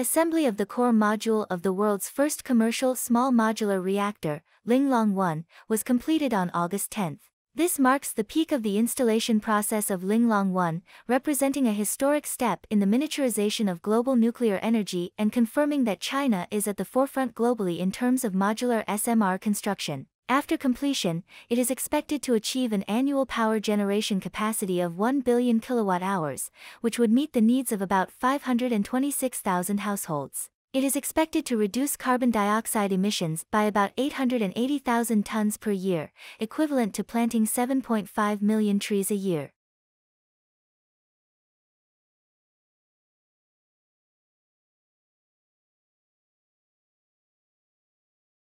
Assembly of the core module of the world's first commercial small modular reactor, Linglong 1, was completed on August 10. This marks the peak of the installation process of Linglong 1, representing a historic step in the miniaturization of global nuclear energy and confirming that China is at the forefront globally in terms of modular SMR construction. After completion, it is expected to achieve an annual power generation capacity of 1 billion kilowatt-hours, which would meet the needs of about 526,000 households. It is expected to reduce carbon dioxide emissions by about 880,000 tons per year, equivalent to planting 7.5 million trees a year.